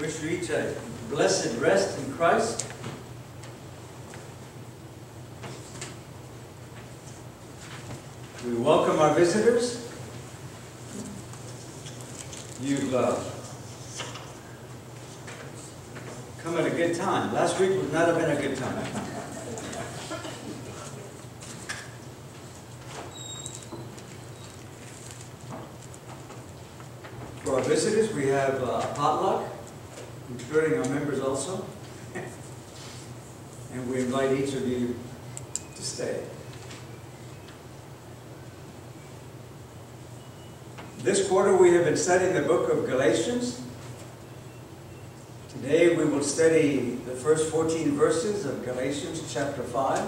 wish each a blessed rest in Christ. We welcome our visitors. You've uh, come at a good time. Last week would not have been a good time. For our visitors, we have uh, potluck, including our members also. And we invite each of you to stay. This quarter, we have been studying the book of Galatians. Today, we will study the first 14 verses of Galatians chapter 5.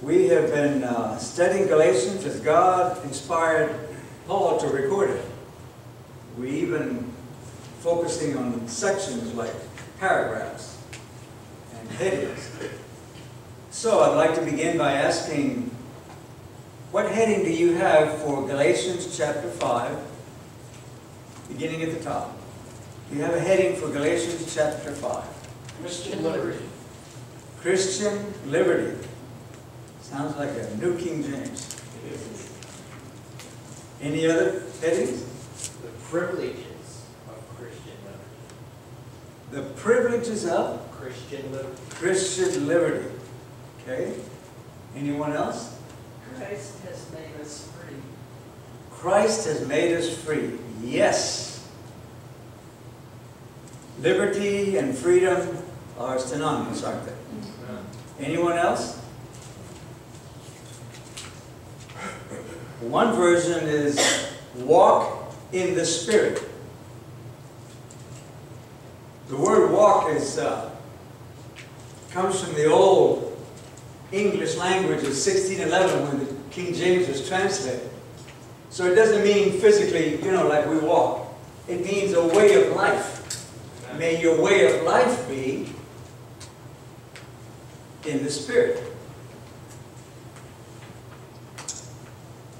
We have been uh, studying Galatians as God inspired Paul to record it. We even focusing on sections like paragraphs and headings. So I'd like to begin by asking, what heading do you have for Galatians chapter 5, beginning at the top? Do you have a heading for Galatians chapter 5. Christian liberty. Christian liberty. Sounds like a New King James. Any other headings? The privileges of Christian liberty. The privileges of Christian liberty. Christian liberty. Okay? Anyone else? Christ has made us free. Christ has made us free. Yes. Liberty and freedom are synonymous, aren't they? Anyone else? One version is walk in the Spirit. The word walk is uh, comes from the old English language of 1611 when the King James was translated. So it doesn't mean physically, you know, like we walk. It means a way of life. May your way of life be in the Spirit.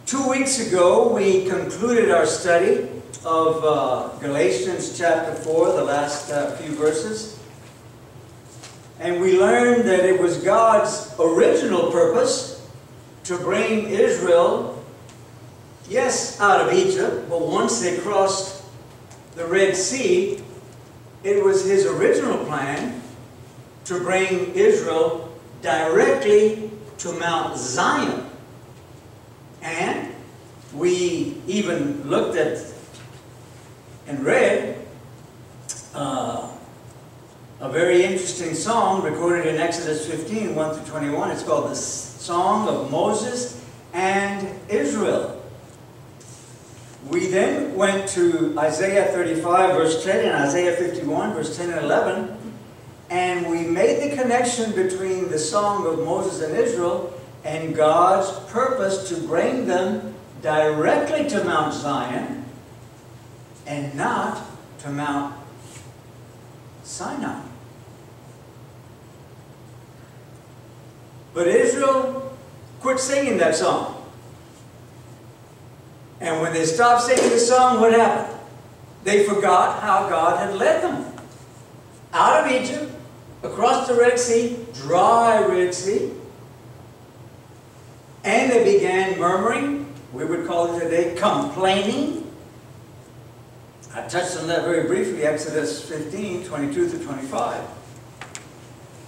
Two weeks ago, we concluded our study of uh, Galatians chapter 4, the last uh, few verses. And we learned that it was God's original purpose to bring Israel, yes, out of Egypt, but once they crossed the Red Sea, it was His original plan to bring Israel directly to Mount Zion. And we even looked at and read uh, a very interesting song recorded in Exodus 15, 1 through 21. It's called the Song of Moses and Israel. We then went to Isaiah 35, verse 10, and Isaiah 51, verse 10 and 11, and we made the connection between the Song of Moses and Israel and God's purpose to bring them directly to Mount Zion and not to Mount Sinai. But Israel quit singing that song. And when they stopped singing the song, what happened? They forgot how God had led them. Out of Egypt, across the Red Sea, dry Red Sea. And they began murmuring, we would call it today complaining. I touched on that very briefly, Exodus 15, 22 through 25.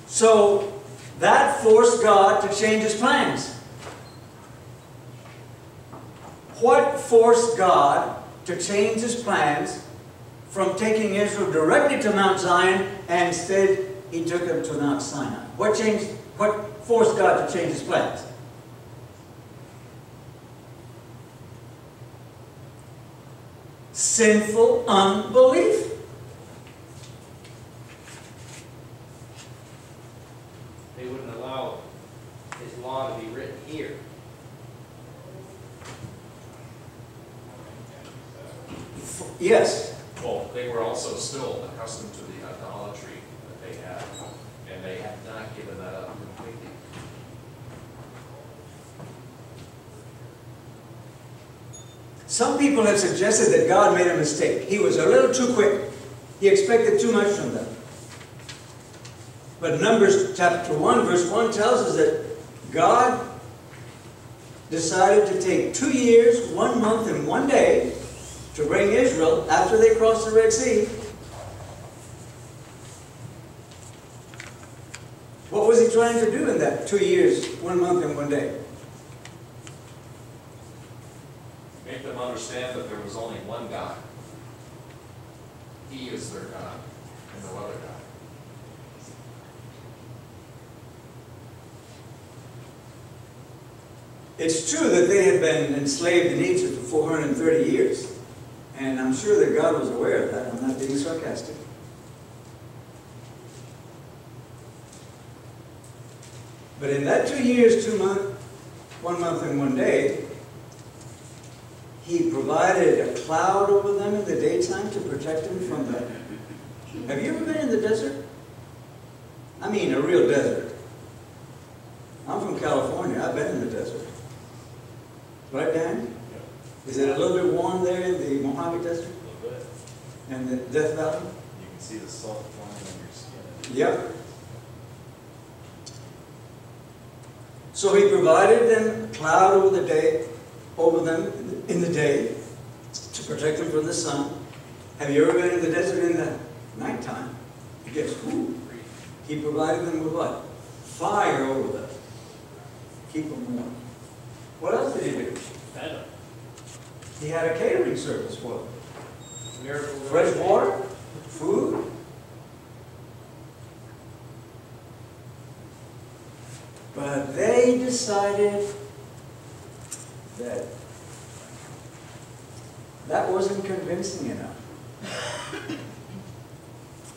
So that forced God to change his plans. What forced God to change his plans from taking Israel directly to Mount Zion and instead he took them to Mount Sinai? What changed, what forced God to change his plans? Sinful unbelief. Wouldn't allow his law to be written here. Yes. Well, they were also still accustomed to the idolatry that they had, and they had not given that up completely. Some people have suggested that God made a mistake. He was a little too quick He expected too much from them. But Numbers chapter 1, verse 1 tells us that God decided to take two years, one month, and one day to bring Israel, after they crossed the Red Sea, what was he trying to do in that two years, one month, and one day? Make them understand that there was only one God. He is their God, and no other God. It's true that they had been enslaved in Egypt for 430 years. And I'm sure that God was aware of that. I'm not being sarcastic. But in that two years, two months, one month and one day, He provided a cloud over them in the daytime to protect them from the. Have you ever been in the desert? I mean, a real desert. I'm from California. I've been in the desert. Right, Dan? Is it a little bit warm there in the Mojave Desert A little bit. and the Death Valley? You can see the salt flying on your skin. Yep. So he provided them a cloud over the day, over them in the day to protect them from the sun. Have you ever been in the desert in the nighttime? It gets cool. He provided them with what? Fire over them. Keep them warm. What else did he do? Venom. He had a catering service for them. Miracle. Fresh water, food. But they decided that that wasn't convincing enough.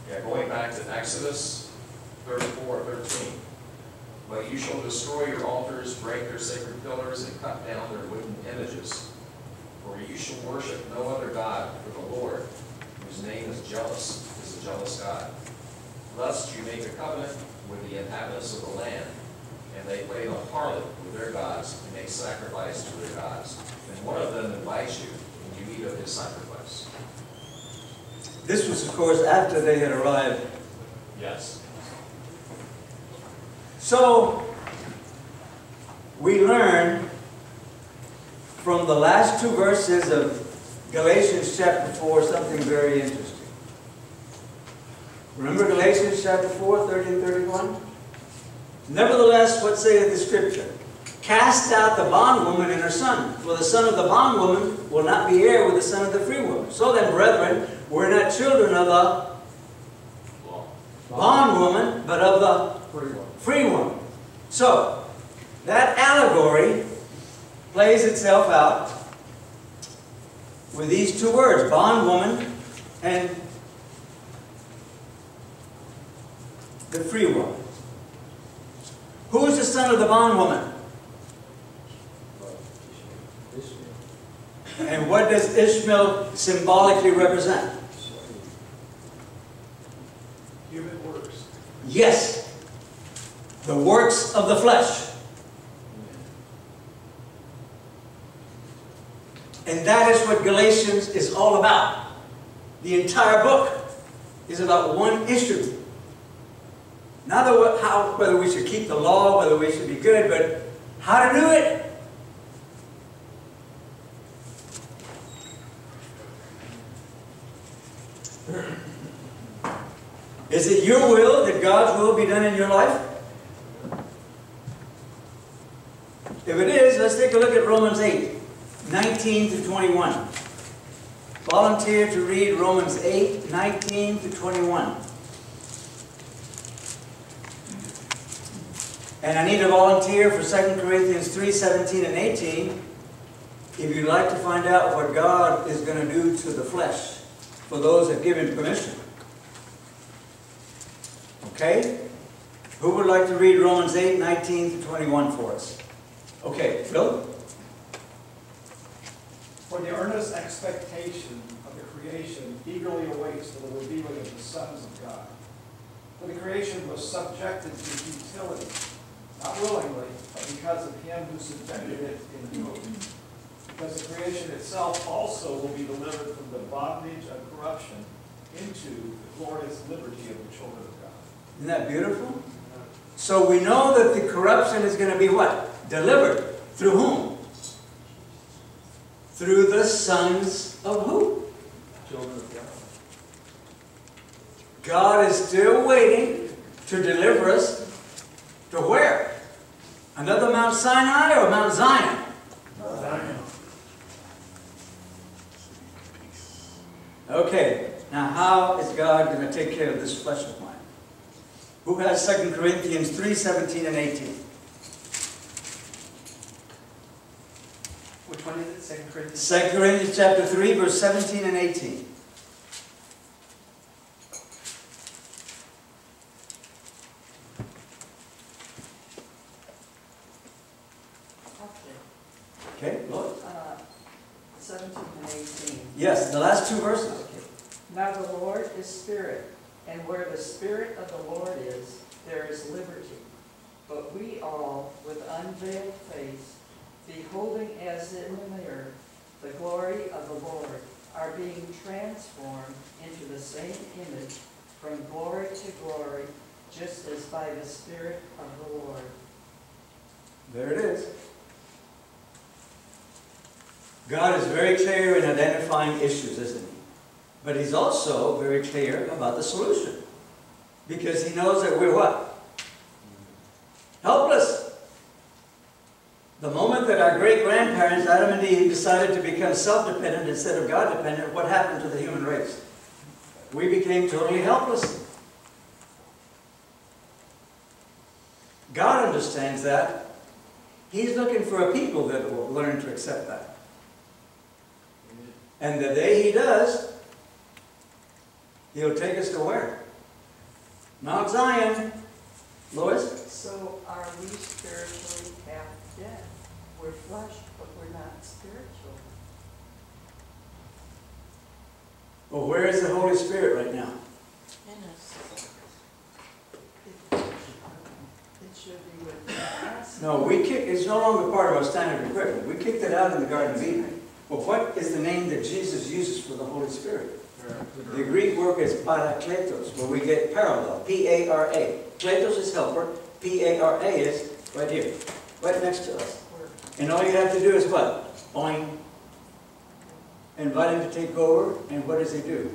Yeah, going back to Exodus 34, 13. But you shall destroy your altars, break their sacred pillars, and cut down their wooden images. For you shall worship no other God but the Lord, whose name is jealous, is a jealous God. Lest you make a covenant with the inhabitants of the land, and they play the harlot with their gods, and make sacrifice to their gods. And one of them invites you, and you eat of his sacrifice. This was, of course, after they had arrived. Yes. So, we learn from the last two verses of Galatians chapter 4 something very interesting. Remember Galatians chapter 4, 30 and 31? Nevertheless, what saith the scripture? Cast out the bondwoman and her son, for the son of the bondwoman will not be heir with the son of the free woman. So then, brethren, we're not children of the bondwoman, but of the free woman. So, that allegory plays itself out with these two words, bondwoman and the free woman. Who is the son of the bondwoman? Ishmael. And what does Ishmael symbolically represent? Human works. Yes, the works of the flesh. And that is what Galatians is all about. The entire book is about one issue. Not the- how, whether we should keep the law, whether we should be good, but how to do it. Is it your will that God's will be done in your life? If it is, let's take a look at Romans 8, 19 to 21. Volunteer to read Romans 8, 19 to 21. And I need a volunteer for 2 Corinthians 3, 17 and 18 if you'd like to find out what God is going to do to the flesh for those that give Him permission. Okay? Who would like to read Romans 8, 19 to 21 for us? Okay, Phil? For the earnest expectation of the creation eagerly awaits for the revealing of the sons of God. For the creation was subjected to futility, not willingly, but because of him who subjected it in hope. Because the creation itself also will be delivered from the bondage of corruption into the glorious liberty of the children of God. Isn't that beautiful? So we know that the corruption is going to be what? Delivered. Through whom? Through the sons of who? Children of God. God is still waiting to deliver us to where? Another Mount Sinai or Mount Zion? Mount Zion. Okay, now how is God going to take care of this flesh of mine? Who has 2 Corinthians 3, 17 and 18? Which one Second Corinthians? 2 Corinthians chapter 3, verse 17 and 18. Okay, Okay, Lord? uh, seventeen and eighteen. Yes, the last two verses. Now the Lord is spirit, and where the spirit of the Lord is, there is liberty. But we all, with unveiled face, beholding as in a mirror the glory of the Lord, are being transformed into the same image from glory to glory, just as by the Spirit of the Lord. There it is. God is very clear in identifying issues, isn't he? But he's also very clear about the solution. Because he knows that we're what? Helpless. The moment that our great grandparents, Adam and Eve, decided to become self dependent instead of God dependent, what happened to the human race? We became totally helpless. God understands that. He's looking for a people that will learn to accept that. And the day He does, He'll take us to where? Mount Zion. Lois? So are we spiritually half dead? We're flesh, but we're not spiritual. Well, where is the Holy Spirit right now? In us. It it should be within us. No, we kicked, it's no longer part of our standard equipment. We kicked it out in the Garden of Eden. Well, what is the name that Jesus uses for the Holy Spirit? The Greek word is parakletos, where we get parallel, P-A-R-A. Kletos is helper, P-A-R-A is right here, right next to us. And all you have to do is what? Oing. Invite him to take over, and what does he do?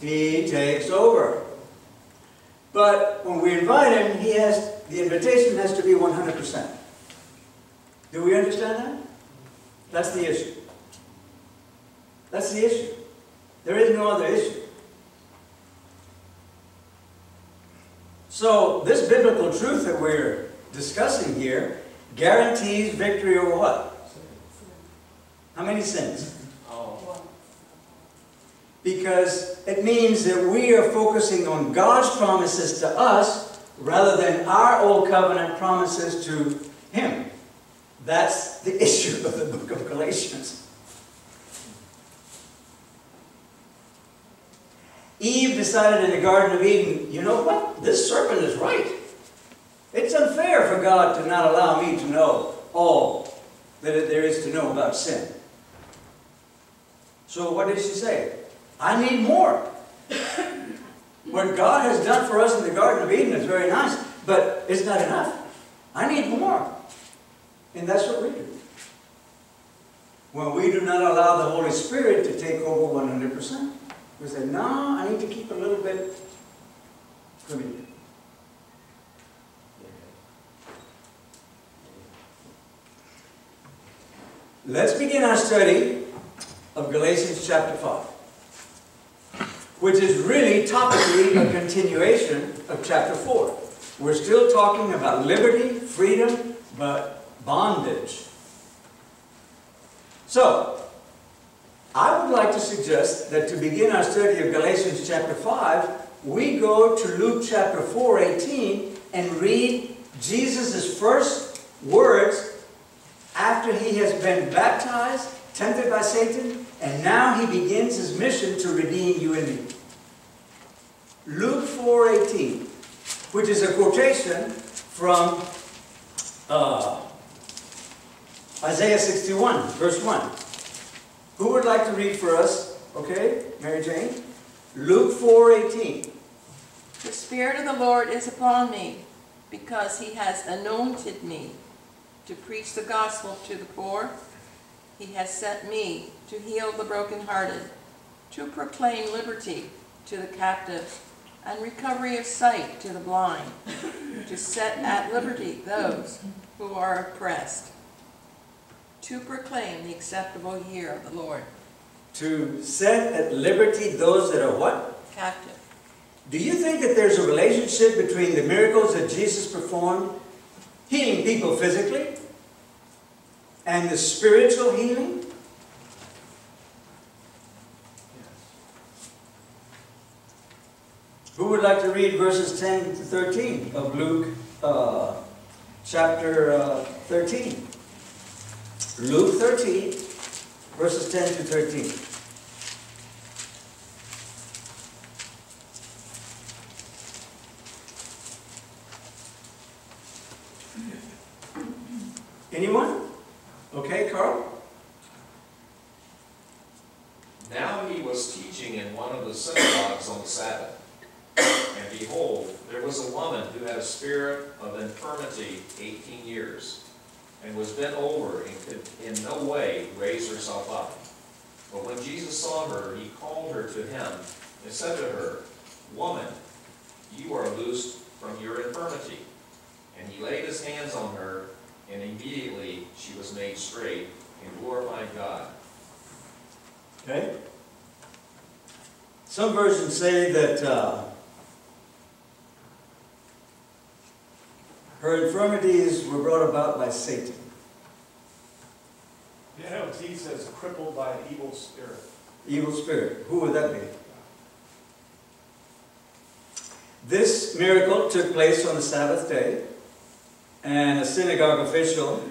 He takes over. But when we invite him, he has, the invitation has to be 100%. Do we understand that? That's the issue. That's the issue. There is no other issue. So, this biblical truth that we're discussing here guarantees victory over what? How many sins? Because it means that we are focusing on God's promises to us rather than our old covenant promises to Him. That's the issue of the book of Galatians. Eve decided in the Garden of Eden, you know what? This serpent is right. It's unfair for God to not allow me to know all that there is to know about sin. So what did she say? I need more. what God has done for us in the Garden of Eden is very nice, but it's not enough. I need more. And that's what we do. When we do not allow the Holy Spirit to take over 100%, we say, no, I need to keep a little bit me. Let's begin our study of Galatians chapter 5, which is really topically a continuation of chapter 4. We're still talking about liberty, freedom, but bondage. So, I would like to suggest that to begin our study of Galatians chapter 5, we go to Luke chapter 4, 18, and read Jesus' first words after he has been baptized, tempted by Satan, and now he begins his mission to redeem you and me. Luke 4:18, which is a quotation from uh, Isaiah 61, verse 1. Who would like to read for us? Okay, Mary Jane? Luke 4:18. The Spirit of the Lord is upon me, because he has anointed me to preach the gospel to the poor. He has sent me to heal the brokenhearted, to proclaim liberty to the captives, and recovery of sight to the blind, to set at liberty those who are oppressed, to proclaim the acceptable year of the Lord. To set at liberty those that are what? Captive. Do you think that there's a relationship between the miracles that Jesus performed, healing people physically, and the spiritual healing? Yes. Who would like to read verses 10 to 13 of Luke uh, chapter uh, 13? Luke 13, verses 10 to 13. Anyone? Okay, Carl? Now he was teaching in one of the synagogues on the Sabbath. And behold, there was a woman who had a spirit of infirmity eighteen years, and was bent over and could in no way raise herself up. But when Jesus saw her, he called her to him and said to her, Woman, you are loosed from your infirmity. And he laid his hands on her, and immediately she was made straight and glorified God. Okay. Some versions say that uh, her infirmities were brought about by Satan. The NLT says crippled by an evil spirit. Evil spirit. Who would that be? This miracle took place on the Sabbath day, and a synagogue official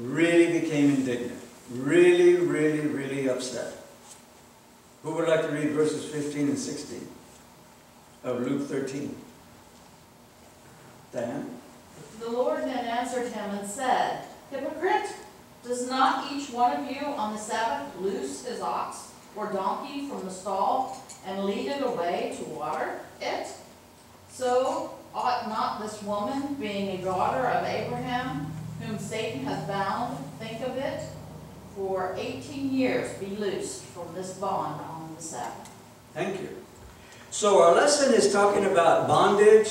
really became indignant. Really, really, really upset. Who would like to read verses 15 and 16 of Luke 13? Dan? The Lord then answered him and said, Hypocrite, does not each one of you on the Sabbath loose his ox or donkey from the stall and lead it away to water it? So ought not this woman, being a daughter of Abraham, whom Satan hath bound, think of it, for eighteen years be loosed from this bond on the Sabbath? Thank you. So our lesson is talking about bondage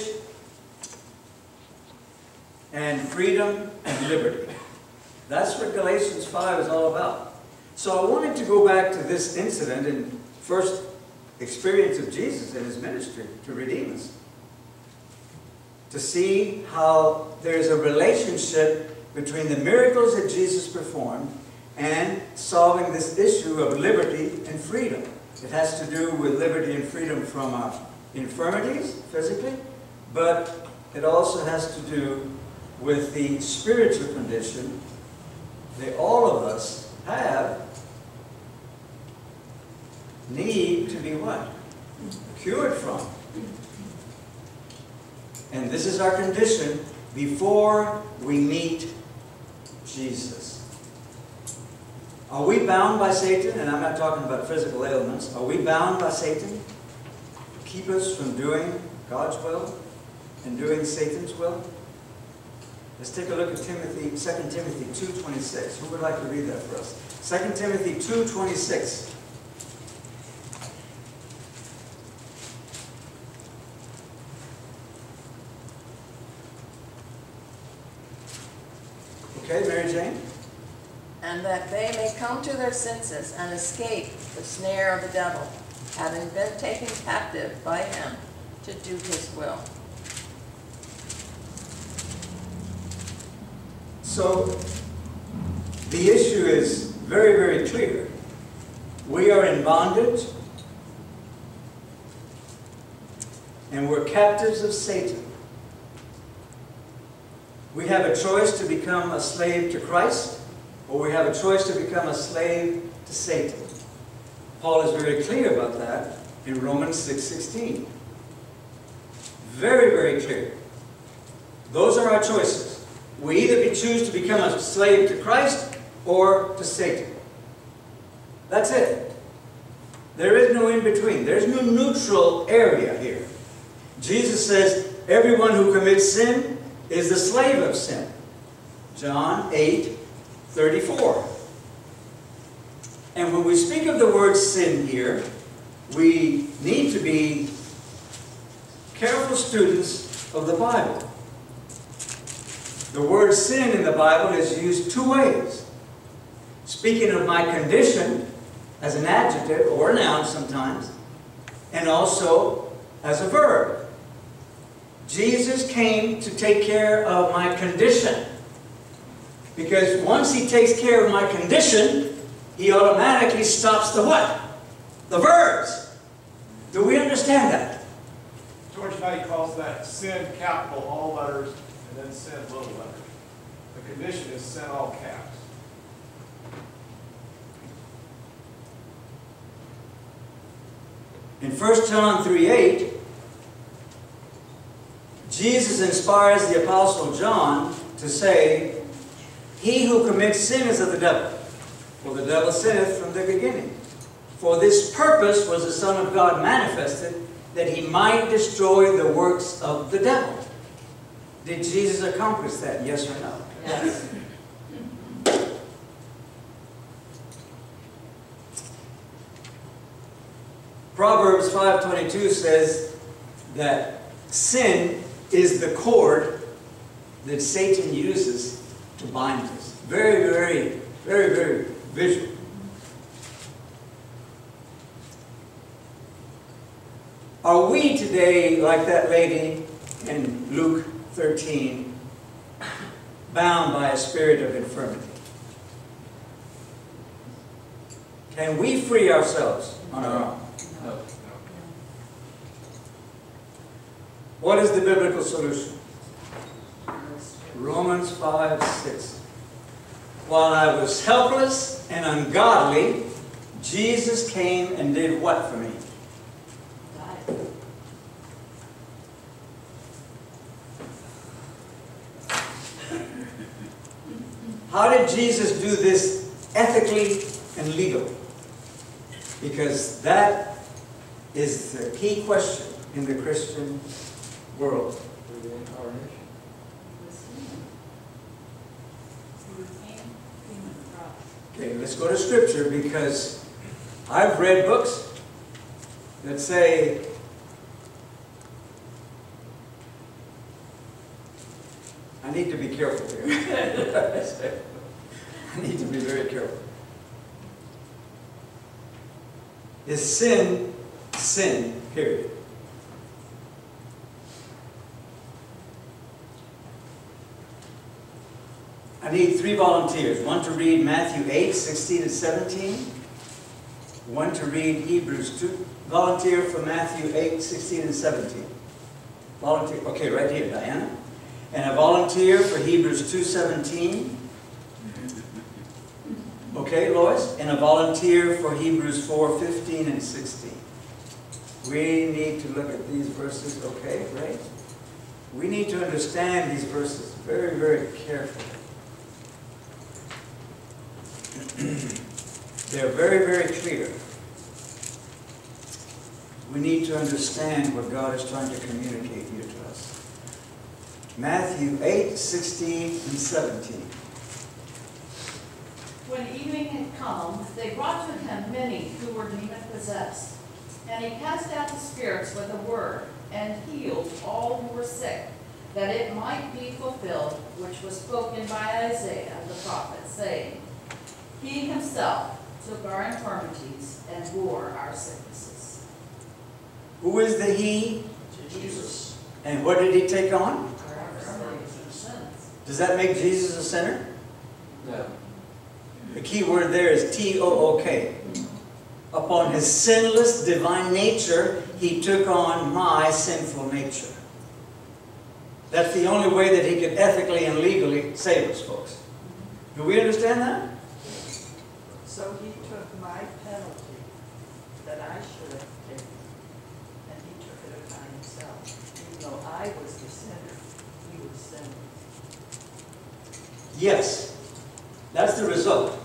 and freedom and liberty. That's what Galatians 5 is all about. So I wanted to go back to this incident and first experience of Jesus in his ministry to redeem us. To see how there's a relationship between the miracles that Jesus performed and solving this issue of liberty and freedom. It has to do with liberty and freedom from our infirmities, physically, but it also has to do with the spiritual condition that all of us have need to be what? Cured from. And this is our condition before we meet Jesus. Are we bound by Satan? And I'm not talking about physical ailments. Are we bound by Satan to keep us from doing God's will and doing Satan's will? Let's take a look at Timothy, 2 Timothy 2.26. Who would like to read that for us? 2 Timothy 2.26. Okay, Mary Jane? and that they may come to their senses and escape the snare of the devil, having been taken captive by him to do his will. So, the issue is very, very clear. We are in bondage, and we're captives of Satan. We have a choice to become a slave to Christ, or we have a choice to become a slave to Satan. Paul is very clear about that in Romans 6.16. Very, very clear. Those are our choices. We either choose to become a slave to Christ or to Satan. That's it. There is no in between. There's no neutral area here. Jesus says, everyone who commits sin is the slave of sin. John 8, 34. And when we speak of the word sin here, we need to be careful students of the Bible. The word sin in the Bible is used two ways. Speaking of my condition as an adjective or a noun sometimes, and also as a verb. Jesus came to take care of my condition. Because once he takes care of my condition, he automatically stops the what? The verbs. Do we understand that? George Knight calls that sin capital, all letters, and then sin little letters. The condition is sin all caps. In 1 John 3 8, Jesus inspires the Apostle John to say, He who commits sin is of the devil, for the devil sinneth from the beginning. For this purpose was the Son of God manifested, that he might destroy the works of the devil. Did Jesus accomplish that, yes or no? Yes. Proverbs 5.22 says that sin is the cord that Satan uses to bind us. Very, very, very, very visual. Are we today, like that lady in Luke 13, bound by a spirit of infirmity? Can we free ourselves on our own? No. What is the biblical solution? Romans 5, 6. While I was helpless and ungodly, Jesus came and did what for me? Jesus do this ethically and legally? Because that is the key question in the Christian world. Through the incarnation. Okay, let's go to scripture because I've read books that say I need to be careful here. I need to be very careful. Is sin sin, period? I need three volunteers. One to read Matthew 8, 16 and 17. One to read Hebrews 2. Volunteer for Matthew 8, 16 and 17. Volunteer, okay, right here, Diana. And a volunteer for Hebrews 2, 17. Okay, Lois? And a volunteer for Hebrews 4, 15 and 16. We need to look at these verses, okay, right? We need to understand these verses very, very carefully. They're very, very clear. We need to understand what God is trying to communicate here to us. Matthew 8, 16, and 17. When evening had come, they brought to him many who were demon possessed. And he cast out the spirits with a word, and healed all who were sick, that it might be fulfilled which was spoken by Isaiah the prophet, saying, He himself took our infirmities and bore our sicknesses. Who is the He? Jesus. And what did He take on? Our infirmities and sins. Does that make Jesus a sinner? No. The key word there is T-O-O-K. Upon His sinless divine nature, He took on my sinful nature. That's the only way that He could ethically and legally save us, folks. Do we understand that? So he took my penalty that I should have taken, and he took it upon himself. Even though I was the sinner, he was sinless. Yes. That's the result.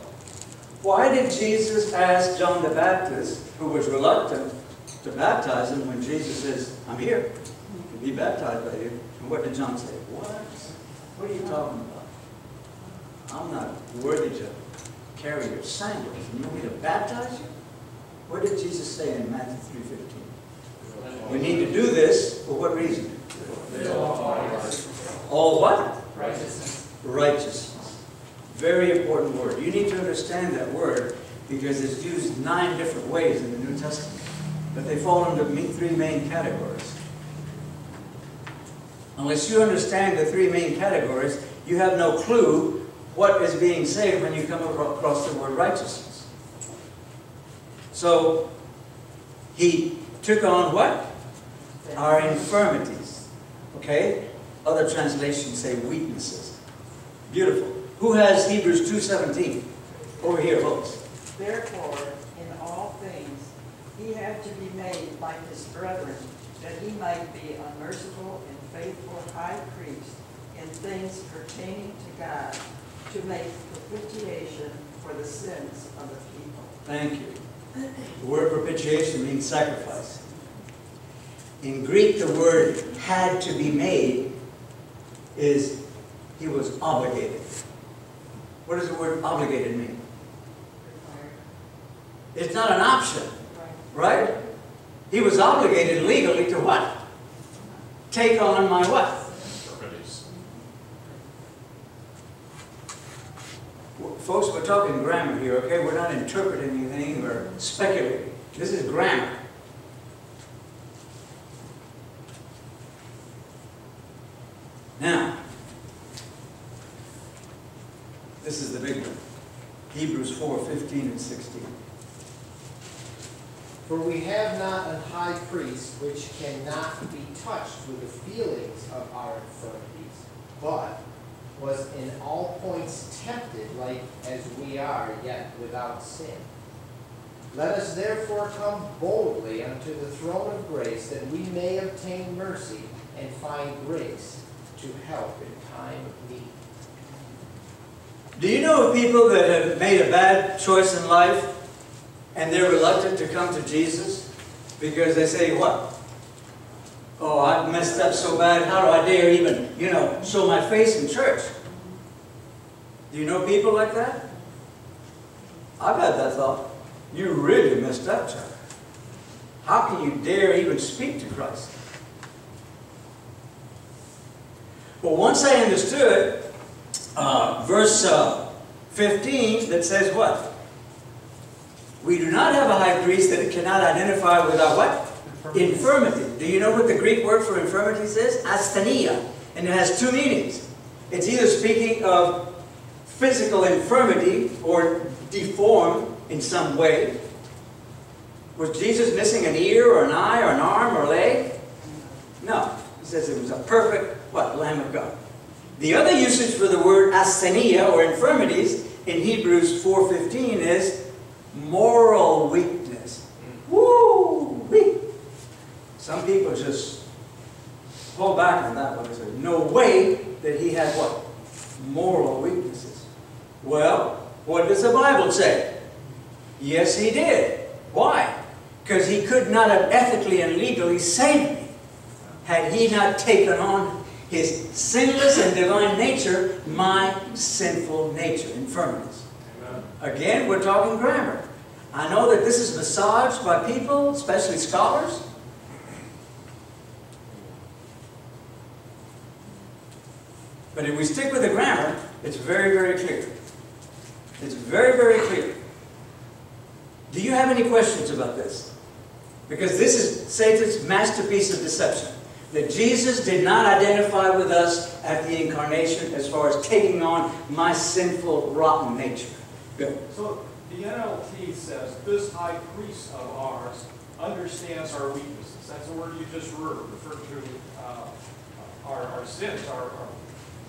Why did Jesus ask John the Baptist who was reluctant to baptize him when Jesus says, I'm here to be baptized by you. And what did John say? What? What are you talking about? I'm not worthy to carry your sandals. You want me to baptize you? What did Jesus say in Matthew 3.15? We need to do this for what reason? All what? Righteousness. Righteousness. Very important word. You need to understand that word because it's used nine different ways in the New Testament. But they fall into three main categories. Unless you understand the three main categories, you have no clue what is being said when you come across the word righteousness. So, he took on what? Our infirmities. Okay? Other translations say weaknesses. Beautiful. Who has Hebrews 2.17? Over here, folks. Therefore, in all things, he had to be made like his brethren, that he might be a merciful and faithful high priest in things pertaining to God, to make propitiation for the sins of the people. Thank you. The word propitiation means sacrifice. In Greek, the word had to be made is he was obligated. What does the word obligated mean? It's not an option, right? He was obligated legally to what? Take on my what? Infirmities. Folks, we're talking grammar here, okay? We're not interpreting anything or speculating. This is grammar. Now, this is the big one. Hebrews 4, 15 and 16. For we have not an high priest which cannot be touched with the feelings of our infirmities, but was in all points tempted like as we are, yet without sin. Let us therefore come boldly unto the throne of grace, that we may obtain mercy and find grace to help in time of need. Do you know of people that have made a bad choice in life and they're reluctant to come to Jesus because they say, what? Oh, I've messed up so bad, how do I dare even, you know, show my face in church? Do you know people like that? I've had that thought. You really messed up, Chuck. How can you dare even speak to Christ? Well, once I understood uh, verse uh, 15 that says what? We do not have a high priest that cannot identify with our what? Infirmity. Do you know what the Greek word for infirmities is? Asthenia. And it has two meanings. It's either speaking of physical infirmity or deformed in some way. Was Jesus missing an ear or an eye or an arm or a leg? No. He says it was a perfect, what, Lamb of God. The other usage for the word asthenia or infirmities in Hebrews 4.15 is moral weakness. Woo! -wee. Some people just pull back on that one and say, no way that he had what? Moral weaknesses. Well, what does the Bible say? Yes, he did. Why? Because he could not have ethically and legally saved me had he not taken on his sinless and divine nature, my sinful nature, infirmities. Again, we're talking grammar. I know that this is massaged by people, especially scholars. But if we stick with the grammar, it's very, very clear. It's very, very clear. Do you have any questions about this? Because this is Satan's masterpiece of deception. That Jesus did not identify with us at the incarnation as far as taking on my sinful, rotten nature. Good. So the NLT says, this high priest of ours understands our weaknesses. That's the word you just re- referred to, uh, our, our sins, our, our,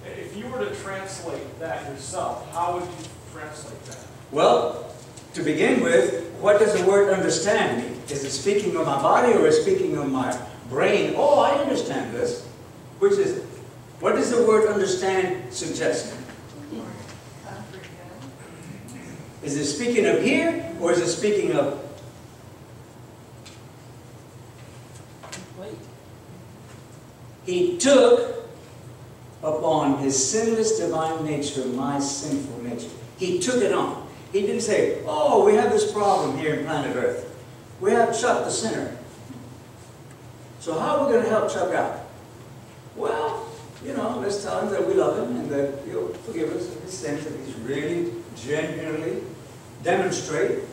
if you were to translate that yourself, how would you translate that? Well, to begin with, what does the word understand mean? Is it speaking of my body or is it speaking of my brain? Oh, I understand this. Which is? What does the word understand suggest? Is it speaking of here or is it speaking of Wait. He took upon his sinless divine nature my sinful nature. He took it on. He didn't say, oh, we have this problem here in planet Earth. We have Chuck the sinner. So how are we going to help Chuck out? Well, you know, let's tell him that we love him and that he'll forgive us of his sins if he's really, genuinely demonstrate